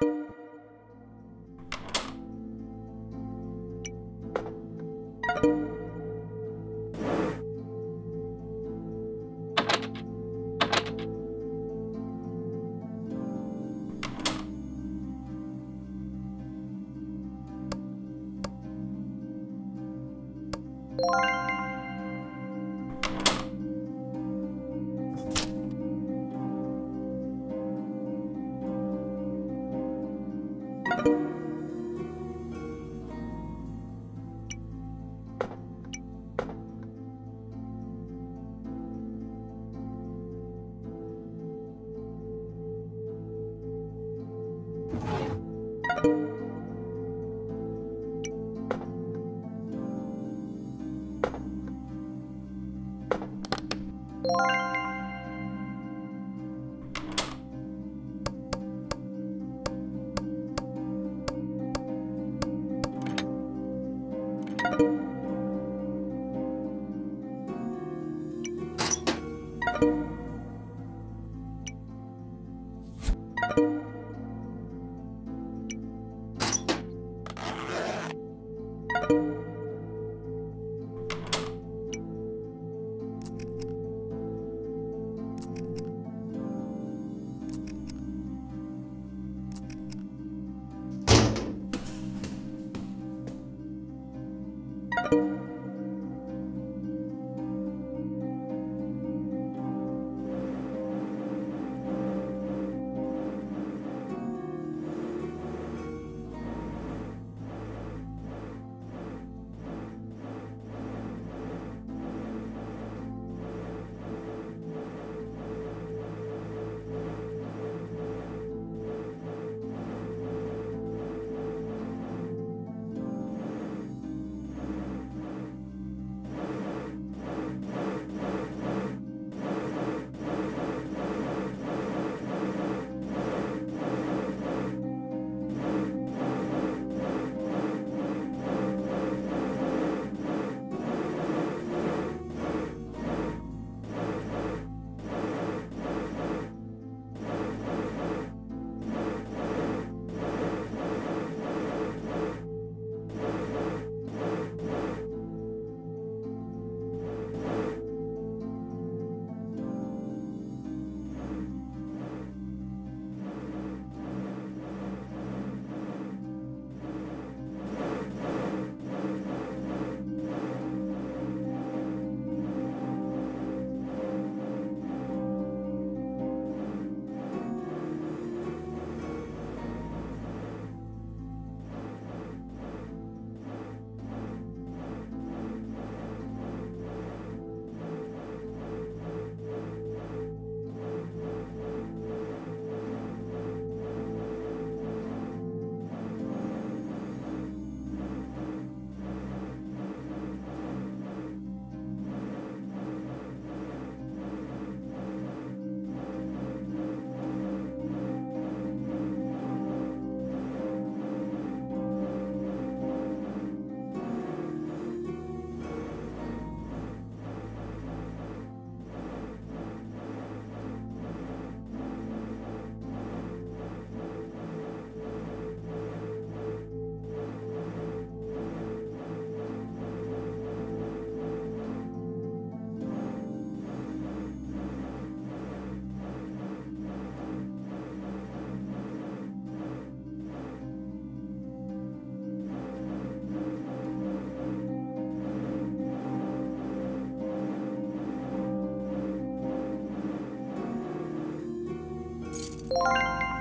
you you Música